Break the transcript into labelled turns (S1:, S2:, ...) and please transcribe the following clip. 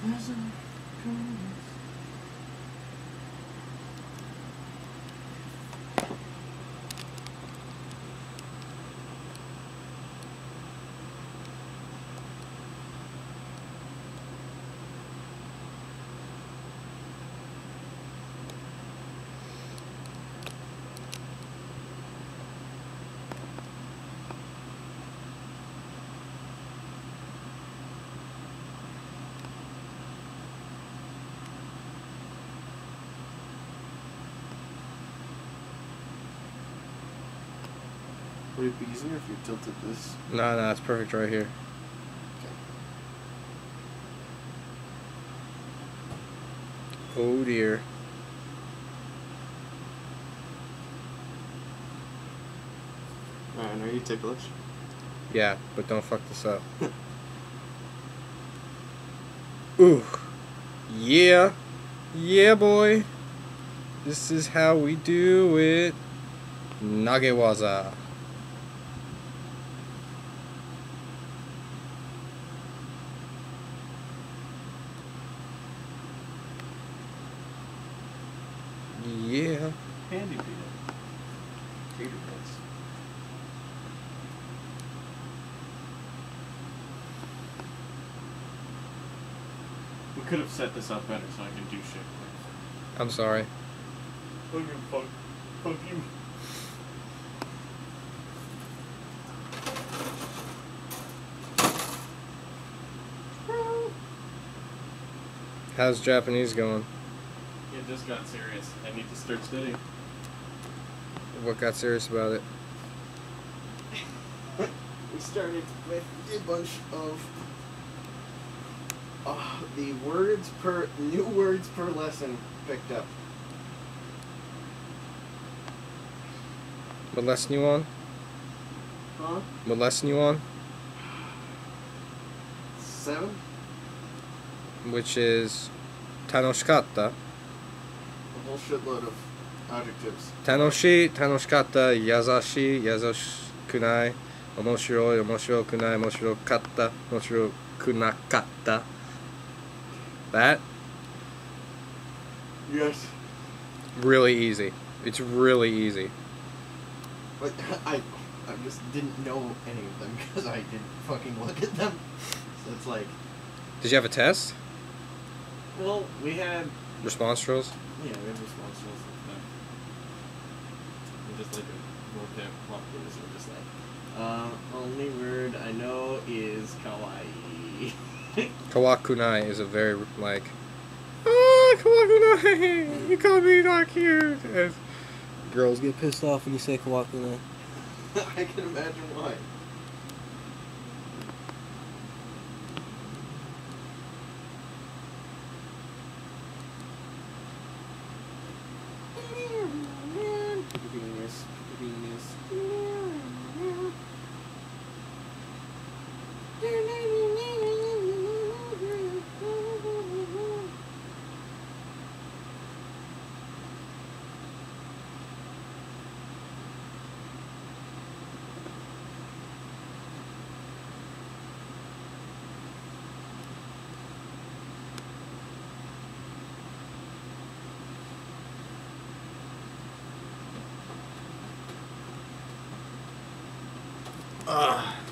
S1: As I go. Would it be easier if you tilted this?
S2: No, no, it's perfect right here. Oh dear.
S1: Alright, are you ticklish?
S2: Yeah, but don't fuck this up. Ooh. Yeah. Yeah, boy. This is how we do it. Nagewaza. Yeah.
S1: Handy peanut. Gator. We could have set this up better so I can do shit.
S2: I'm sorry.
S1: Fuck you.
S2: How's Japanese going?
S1: It just got serious. I need to start studying.
S2: What got serious about it?
S1: We started with a bunch of uh, the words per new words per lesson picked up.
S2: What lesson you on?
S1: Huh?
S2: What lesson you on?
S1: Seven?
S2: Which is Tanoshikatta.
S1: A whole shitload of adjectives.
S2: Tanoshi, Tanoshikatta, Yazashi, Yazashikunai, Omoshiroi, Omoshirokunai, Omoshirokatta, Omoshirokunakatta. That?
S1: Yes.
S2: Really easy. It's really easy.
S1: But I, I just didn't know any of them because I didn't fucking look at them. So it's like,
S2: Did you have a test?
S1: well, we had,
S2: Response drills?
S1: yeah, we have response rules and stuff. And just like a vocab plot quiz, and just like, uh, only word I know is kawaii.
S2: Kawakunai is a very, like, ah, Kawakunai, you call me not cute. And girls get pissed off when you say Kawakunai.
S1: I can imagine why. Ugh.